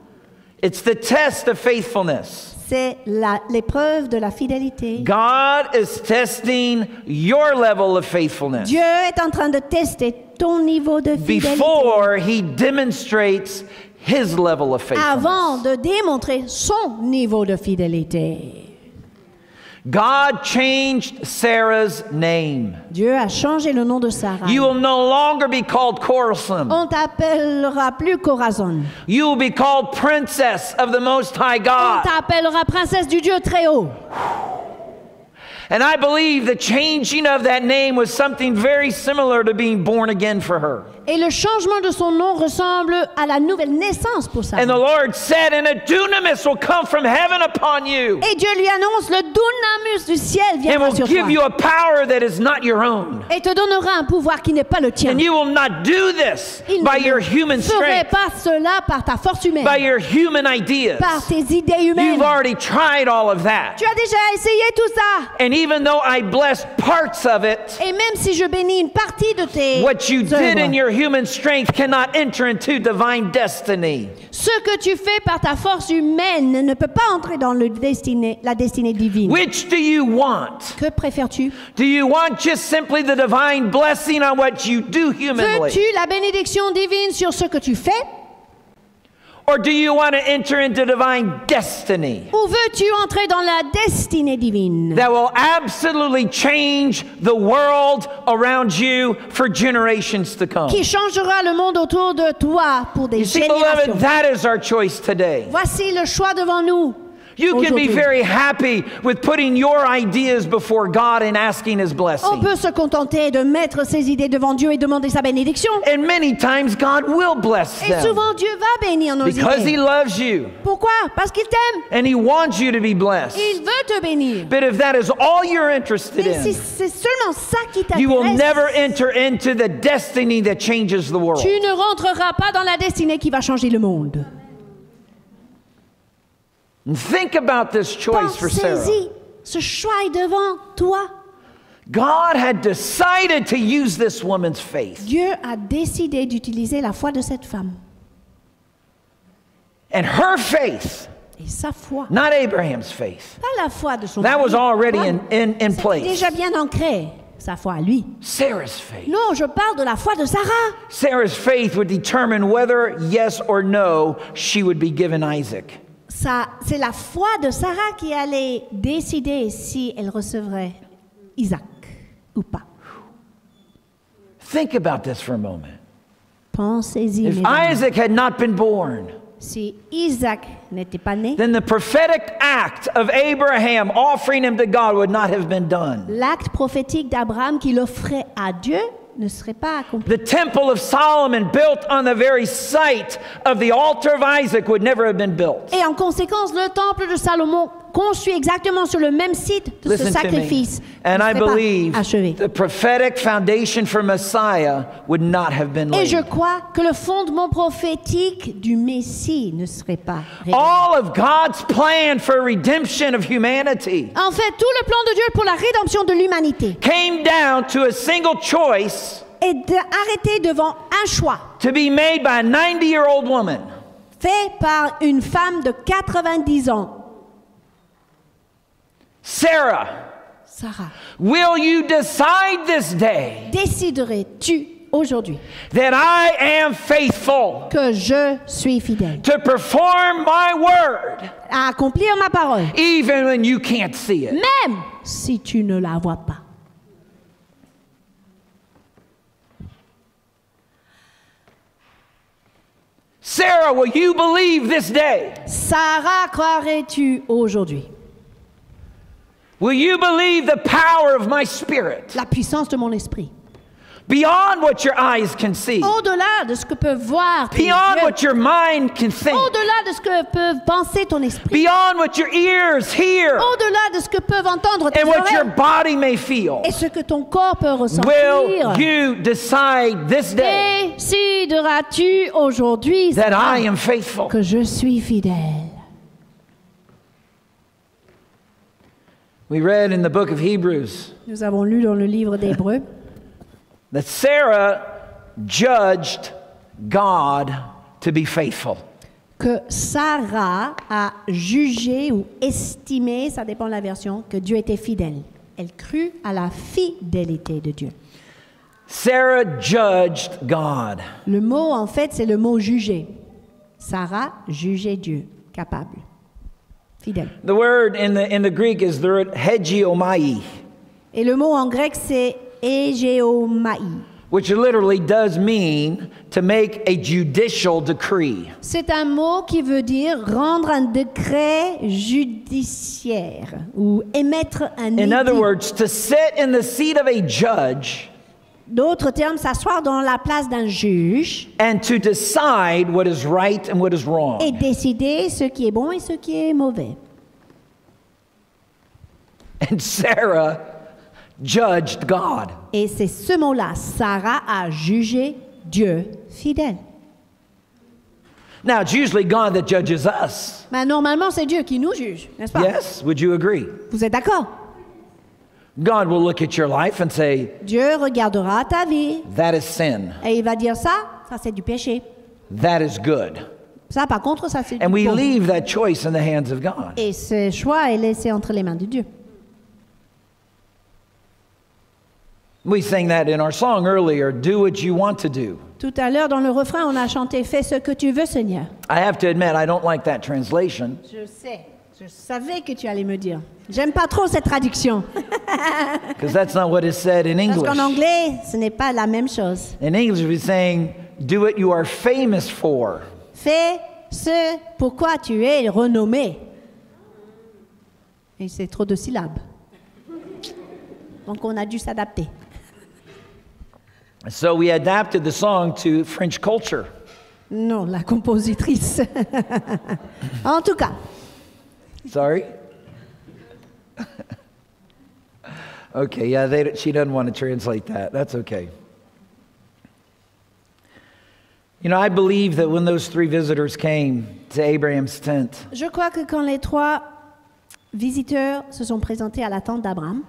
It's the test of faithfulness. C'est l'épreuve de la fidélité. God is testing your level of faithfulness Dieu est en train de tester ton niveau de fidélité before He demonstrates His level of avant de démontrer son niveau de fidélité. God changed Sarah's name. Dieu a changé le nom de Sarah. You will no longer be called quarrelsome. On t'appellera plus Corazon. You will be called princess of the Most High On God. t'appellera princesse du Dieu très haut. And I believe the changing of that name was something very similar to being born again for her. Et le changement de son nom ressemble à la nouvelle naissance pour Sarah. And the Lord said, And a dunamis will come from heaven upon you Et Dieu lui annonce le dunamus du ciel and will give you a power that is not your own. Et te donnera un pouvoir qui n'est pas le tien. And you will not do this Il by your human strength, pas cela par ta force humaine, by your human ideas. par tes idées humaines. You've already tried all of that. Tu as déjà essayé tout ça. And even though I bless parts of it, Et même si je bénis une partie de tes what you did in your human strength cannot enter into divine destiny. ce que tu fais par ta force humaine ne peut pas entrer dans le destiné, la destinée divine. Which do you want? Que préfères-tu? Do you want just simply the divine blessing on what you do humanly? Veux-tu la bénédiction divine sur ce que tu fais? Or do you want to enter into divine destiny Ou veux-tu entrer dans la destinée divine that will absolutely change the world around you for generations to come? qui changera le monde autour de toi pour des You see, générations beloved, that is our choice today. Voici le choix devant nous. You can be very happy with putting your ideas before God and asking His blessing. On peut se contenter de mettre ses idées devant Dieu et demander sa bénédiction. And many times God will bless them. Et souvent Dieu va bénir nos because He loves you Pourquoi Parce qu'il t'aime. and He wants you to be blessed. Il veut te bénir. But if that is all you're interested si in, c'est seulement ça qui t'intéresse, you will never enter into the destiny that changes the world. tu ne rentreras pas dans la destinée qui va changer le monde. And think about this choice for Sarah. Ce choix est devant toi. God had decided to use this woman's faith. Dieu a décidé d'utiliser la foi de cette femme. And her faith, Et sa foi. not Abraham's faith, Pas la foi de son that was already in, in, in place. déjà bien ancré, sa foi à lui. Sarah's faith. Non, je parle de la foi de Sarah. Sarah's faith would determine whether, yes or no, she would be given Isaac. C'est la foi de Sarah qui allait décider si elle recevrait Isaac ou pas. Think about this for a moment. Pensez-y. If. Isaac had not been born, Si Isaac n'était pas né, then the prophetic act of Abraham offering him to God would not have been done. l'acte prophétique d'Abraham qu'il offrait à Dieu ne serait pas accompli. The temple of Solomon, built on the very site of the altar of Isaac, would never have been built. Et en conséquence, le temple de Salomon, conçus exactement sur le même site de ce Listen me. sacrifice And I believe achevé. the prophetic foundation for Messiah would not have been Et je laid. crois que le fondement prophétique du Messie ne serait pas réel. All of God's plan for redemption of humanity En fait, tout le plan de Dieu pour la rédemption de l'humanité came down to a single choice est d'arrêter devant un choix to be made by a 90 year old woman. fait par une femme de 90 ans, Sarah, Sarah. will you decide this day Déciderais-tu aujourd'hui that I am faithful que je suis fidèle to perform my word à accomplir ma parole, even when you can't see it? même si tu ne la vois pas Sarah, will you believe this day? Sarah, croirais-tu aujourd'hui Will you believe the power of my spirit? La puissance de mon esprit. Beyond what your eyes can see, Au-delà de ce que peuvent voir tes beyond yeux, what your mind can think, au-delà de ce que peuvent penser ton esprit, beyond what your ears hear, au-delà de ce que peuvent entendre tes and what your body may feel? et ce que ton corps peut ressentir. Will you decide this day Décideras-tu aujourd'hui that I am faithful? que je suis fidèle We read in the book of Hebrews Nous avons lu dans le livre d'Hébreux [LAUGHS] that Sarah judged God to be faithful. que Sarah a jugé ou estimé, ça dépend de la version, que Dieu était fidèle. Elle crut à la fidélité de Dieu. Sarah judged God. Le mot, en fait, c'est le mot juger. Sarah jugeait Dieu, capable, fidèle. The word in the, in the Greek is the word hegiomai, Et le mot en grec, c'est égéomaï. which literally does mean to make a judicial decree. C'est un mot qui veut dire rendre un décret judiciaire ou émettre un In other words, to sit in the seat of a judge D'autres termes, s'asseoir dans la place d'un juge and to decide what is right and what is wrong. et décider ce qui est bon et ce qui est mauvais. And Sarah judged God. Et c'est ce mot-là, Sarah a jugé Dieu fidèle. Now, it's usually God that judges us. Mais normalement, c'est Dieu qui nous juge, n'est-ce pas? Yes? Would you agree? Vous êtes d'accord? God will look at your life and say, Dieu regardera ta vie That is sin. et il va dire ça, ça c'est du péché. That is good. Ça, par contre, ça c'est du And we bon. leave that choice in the hands of God. Et ce choix est laissé entre les mains de Dieu. We sang that in our song earlier do what you want to do. Tout à l'heure, dans le refrain, on a chanté Fais ce que tu veux, Seigneur. I have to admit, I don't like that translation. Je sais, je savais que tu allais me dire. J'aime pas trop cette traduction. [LAUGHS] Because that's not what is said in Parce qu'en English. anglais, ce n'est pas la même chose. In English, we're saying, do what you are famous for. Fais ce pourquoi tu es renommé. Et c'est trop de syllabes. Donc on a dû s'adapter. So we adapted the song to French culture. Non, la compositrice. [LAUGHS] en tout cas, Sorry? okay, yeah, they, she doesn't want to translate that. That's okay. You know, I believe that when those three visitors came to Abraham's tent, je crois que quand les trois visiteurs se sont présentés à la tente d'Abraham,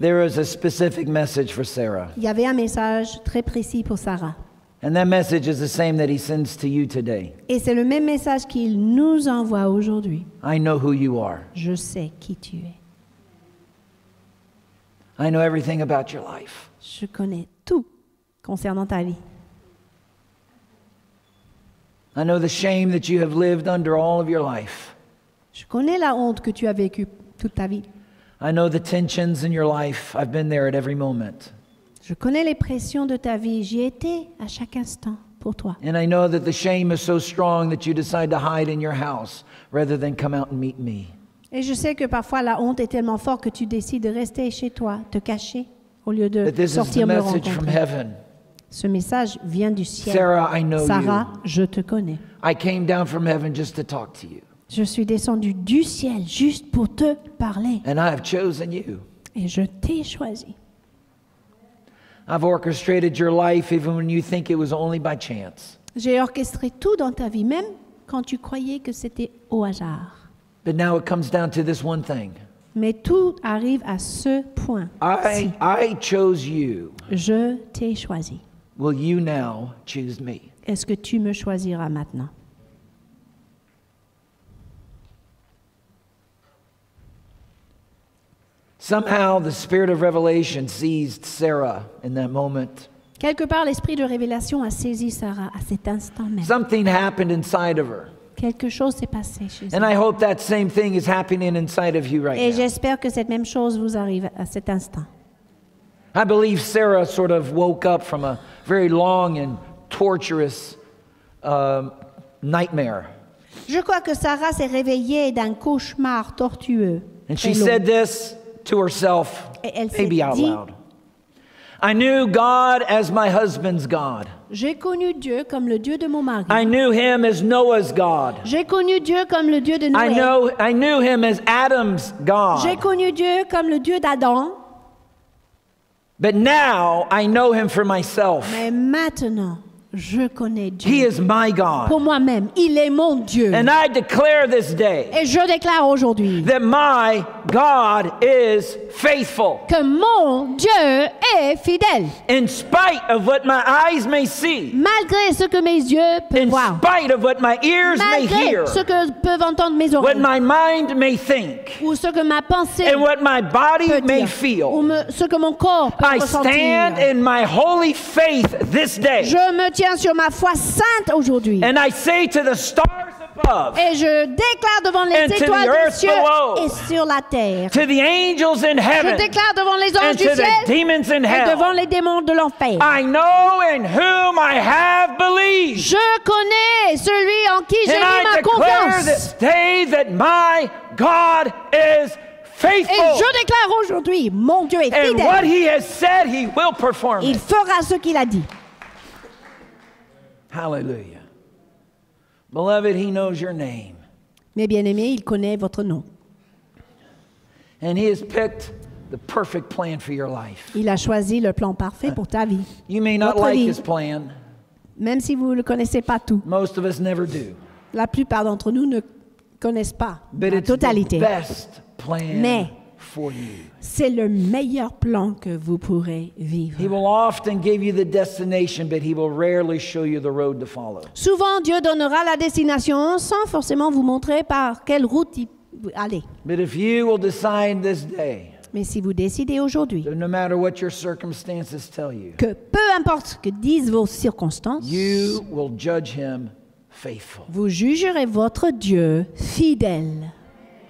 there was a specific message for Sarah. il y avait un message très précis pour Sarah. And that message is the same that he sends to you today. Et c'est le même message qu'il nous envoie aujourd'hui. I know who you are. Je sais qui tu es. I know everything about your life. Je connais tout concernant ta vie. I know the shame that you have lived under all of your life. Je connais la honte que tu as vécue toute ta vie. I know the tensions in your life. I've been there at every moment. Je connais les pressions de ta vie. J'y étais à chaque instant pour toi. And I know that the shame is so strong that you decide to hide in your house rather than come out and meet me. Et je sais que parfois la honte est tellement forte que tu décides de rester chez toi, te cacher, au lieu de That this is the sortir me message from rencontrer. heaven. Ce message vient du ciel. Sarah, I know Sarah, you. je te connais. I came down from heaven just to talk to you. Je suis descendu du ciel juste pour te parler. and I have chosen you. Et je t'ai choisi. I've orchestrated your life even when you think it was only by chance. J'ai orchestré tout dans ta vie, même quand tu croyais que c'était au hasard. But now it comes down to this one thing Mais tout arrive à ce point. I, I chose you. Je t'ai choisi. Will you now choose me? Est-ce que tu me choisiras maintenant Somehow the spirit of revelation seized Sarah in that moment. Quelque part, l'esprit de révélation a saisi Sarah à cet instant même. Something happened inside of her. Quelque chose s'est passé chez And elle. I hope that same thing is happening inside of you right Et now. j'espère que cette même chose vous arrive à cet instant. I believe Sarah sort of woke up from a very long and torturous um, nightmare. Je crois que Sarah s'est réveillée d'un cauchemar tortueux. And très she long. said this to herself, Et elle s'est maybe out loud. I knew God as my husband's God. J'ai connu Dieu comme le Dieu de mon mari. I knew him as Noah's God. J'ai connu Dieu comme le Dieu de Noé. I know I knew him as Adam's God. J'ai connu Dieu comme le Dieu d'Adam. But now I know him for myself. Mais maintenant, je connais Dieu. He is my God. Pour moi-même, il est mon Dieu. And I declare this day Et je déclare aujourd'hui that my God is faithful. que mon Dieu est fidèle. In spite of what my eyes may see, Malgré ce que mes yeux peuvent in voir. spite of what my ears may Malgré hear, ce que peuvent entendre mes oreilles. what my mind may think, Ou ce que ma pensée and what my body peut may dire. Ou feel. me- ce que mon corps peut I stand in my holy faith this day, Je me tiens sur ma foi sainte aujourd'hui. and I say to the stars above, Et je déclare devant les And to the étoiles earth cieux below. et sur la terre. to the angels in Je heaven, déclare devant les anges and du to the ciel demons in et devant les démons de l'enfer. I know in whom I have believed. Je connais celui en qui j'ai mis I ma confiance. this day that my God is Et je déclare aujourd'hui, mon Dieu est And what fidèle. he has said, he will perform. Il fera ce qu'il a dit. Hallelujah. Beloved, he knows your name. Mes bien-aimés, il connaît votre nom. And he has picked the perfect plan for your life. Il a choisi le plan parfait pour ta vie. You may not Votre like vie. his plan. Même si vous ne connaissez pas tout. Most of us never do. La plupart d'entre nous ne connaissent pas But la it's the totalité. best plan Mais- for you. C'est le meilleur plan que vous pourrez He vivre. will often give you the destination, but he will rarely show you the road to follow. Souvent, Dieu donnera la destination sans forcément vous montrer par quelle route y aller. But if you will decide this day, Mais si vous décidez aujourd'hui no matter what your circumstances tell you, que peu importe ce que disent vos circonstances, you will judge him faithful. vous jugerez votre Dieu fidèle.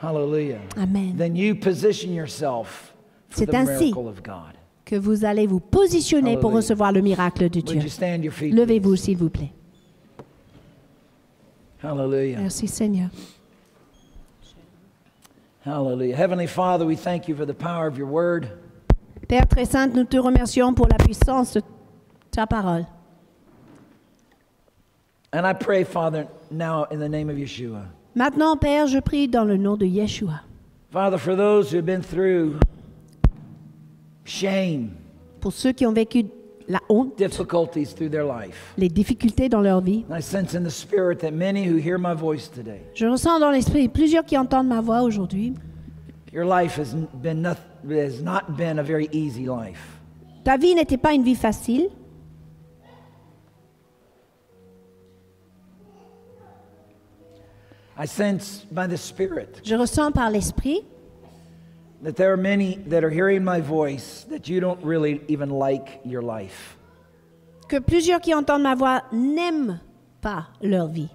Hallelujah. Amen. Then you position yourself for C'est the ainsi. miracle of God. Que vous allez vous positionner pour recevoir le miracle de Dieu. you stand your feet? Levez-vous, s'il vous plaît. Hallelujah. Merci Seigneur. Hallelujah. Heavenly Father, we thank you for the power of your word. Père très saint, nous te remercions pour la puissance de ta parole. And I pray, Father, now in the name of Yeshua. Maintenant, Père, je prie dans le nom de Yeshua. Father, for those who have been through shame, Pour ceux qui ont vécu la honte, difficulties through their life, les difficultés dans leur vie, I sense in the spirit that many who hear my voice today, je ressens dans l'esprit plusieurs qui entendent ma voix aujourd'hui. your life has been not, has not been a very easy life. Ta vie n'était pas une vie facile. I sense by the Spirit Je ressens par l'esprit that there are many that are hearing my voice that you don't really even like your life. que plusieurs qui entendent ma voix n'aiment pas leur vie.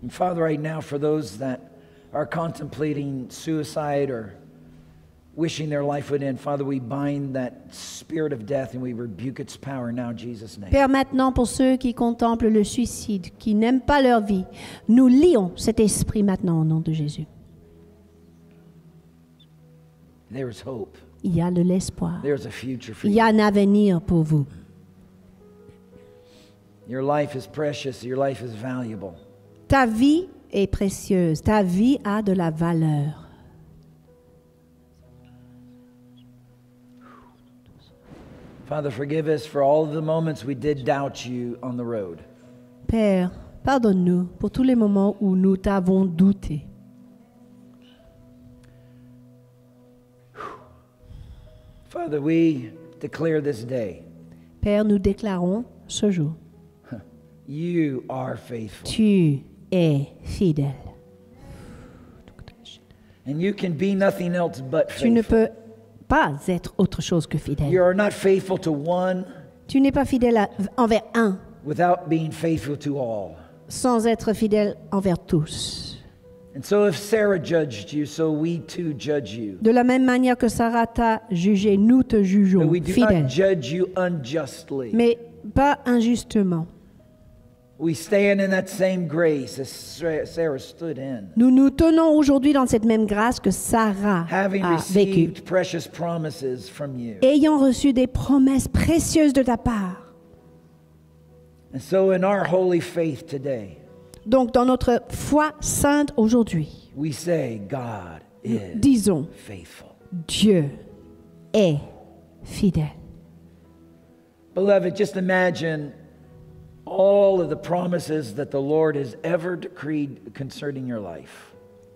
And Father, right now, for those that are contemplating suicide or wishing their life would end, Father, we bind that spirit of death and we rebuke its power now in Jesus' name. Père, maintenant, pour ceux qui contemplent le suicide, qui n'aiment pas leur vie, nous lions cet esprit maintenant au nom de Jésus. There is hope. Il y a de l'espoir. There's a future for Il y you. a un avenir pour vous. Your life is precious, your life is valuable. Ta vie est précieuse, ta vie a de la valeur. Father, forgive us for all of the moments we did doubt you on the road. Père, pardonne-nous pour tous les moments où nous t'avons douté. Father, we declare this day Père, nous déclarons ce jour, [LAUGHS] you are faithful. tu es fidèle. And you can be nothing else but faithful. Tu ne peux pas être autre chose que You fidèle. are not faithful to one Tu n'es pas fidèle à- envers un without being faithful to all. sans être fidèle envers tous. And so if Sarah judged you, so we too judge you. De la même manière que Sarah t'a jugé, nous te jugeons we do fidèle, not judge you unjustly. mais pas injustement. Nous nous tenons aujourd'hui dans cette même grâce que Sarah Having a vécue, received precious promises from you. ayant reçu des promesses précieuses de ta part. And so in our holy faith today, Donc dans notre foi sainte aujourd'hui, we say, God is disons, faithful. Dieu est fidèle. Beloved, just imagine all of the promises that the Lord has ever decreed concerning your life.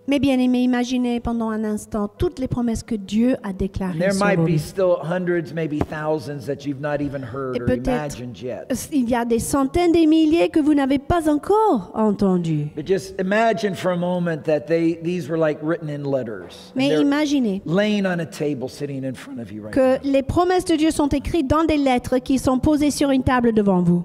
Mais bien aimé, imaginez pendant un instant toutes les promesses que Dieu a déclarées there sur might vos be vies. still hundreds, maybe thousands that you've not even heard Et or peut-être imagined yet. il y a des centaines des milliers que vous n'avez pas encore entendus. But just imagine for a moment that they these were like written in letters. And Mais they're imaginez laying on a table sitting in front of you right now. que les promesses de Dieu sont écrites dans des lettres qui sont posées sur une table devant vous.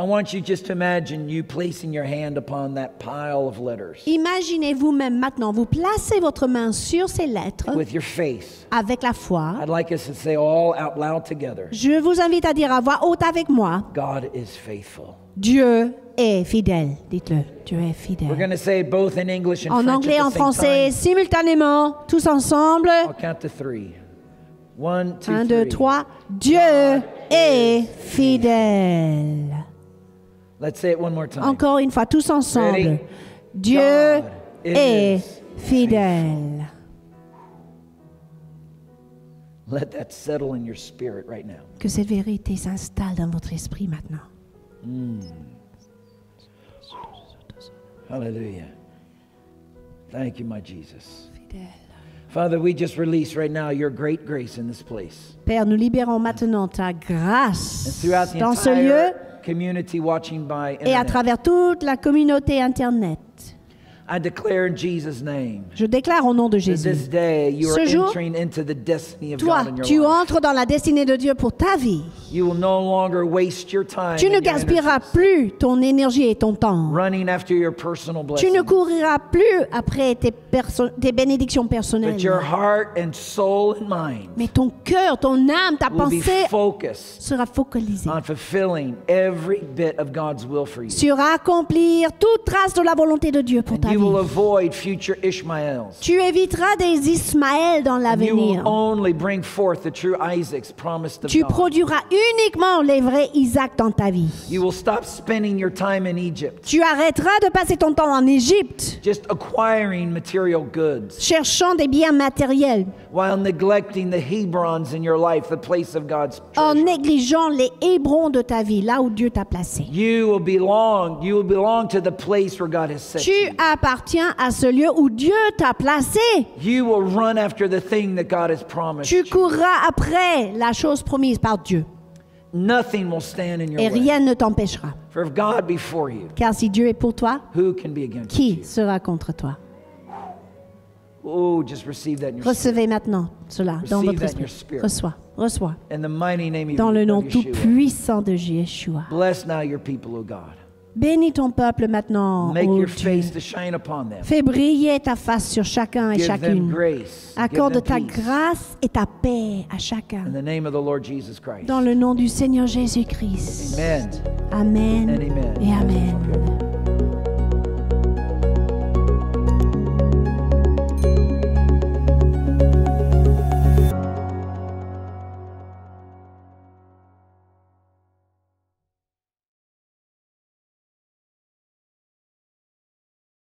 I want you just to imagine you placing your hand upon that pile of letters Imaginez vous-même maintenant, vous placez votre main sur ces lettres with your face. avec la foi. I'd like us to say all out loud together Je vous invite à dire à voix haute avec moi, God is faithful. Dieu est fidèle. Dites-le, Dieu est We're fidèle. going to say both in English and En French anglais, at en français, time. simultanément, tous ensemble. I'll count to three. One, two, Un, deux, three. trois. Dieu est fidèle. Let's say it one more time. Encore une fois, tous ensemble. Ready? Dieu God est fidèle. Let that settle in your spirit right now. Que cette vérité s'installe dans votre esprit maintenant. Hallelujah. Thank you, my Jesus. Father, we just release right now your great grace in this place. Père, nous libérons maintenant ta grâce dans ce lieu community watching by et à travers toute la communauté Internet. I declare in Jesus' name Je déclare au nom de this Jésus. day you are Ce jour, entering into the destiny of Toi, God in your tu life. entres dans la destinée de Dieu pour ta vie. You will no longer waste your time Tu ne gaspilleras plus ton énergie et ton temps. running after your personal Tu ne couriras plus après tes, bénédictions personnelles. But your heart and soul and mind Mais ton cœur, ton âme, ta will be pensée focused sera focalisée on fulfilling every bit of God's will for you. sur accomplir toute trace de la volonté de Dieu pour And ta you will vie. avoid future Ishmaels. Tu éviteras des Ismaël dans l'avenir. will only bring forth the true Isaacs promised of Tu produiras uniquement les vrais Isaac dans ta vie. You will stop spending your time in Egypt Tu arrêteras de passer ton temps en Égypte just acquiring material goods cherchant des biens matériels while neglecting the Hebrons in your life, the place of God's en négligeant les Hébrons de ta vie, là où Dieu t'a placé. You will belong, you will belong to the place where God has set Tu you. appartiens à ce lieu où Dieu t'a placé. You will run after the thing that God has promised Tu courras après la chose promise par Dieu Nothing will stand in your et way. rien ne t'empêchera. For if God be for you, Car si Dieu est pour toi, who can be against qui you? sera contre toi? Oh, just receive that in your spirit. Recevez maintenant cela dans Receive votre that in your esprit. spirit. Reçois, reçois. In the mighty name of Dans le nom tout puissant de Yeshua. Bless now your people, O God. Bénis ton peuple maintenant, Make ô your Dieu. face to shine upon them. Fais briller ta face sur chacun et Give them chacune. grace. Accorde them ta peace. grâce et ta paix à In chacun. the name of the Lord Jesus Christ. Dans le nom du Seigneur Jésus-Christ. Amen. Amen And amen. et Amen.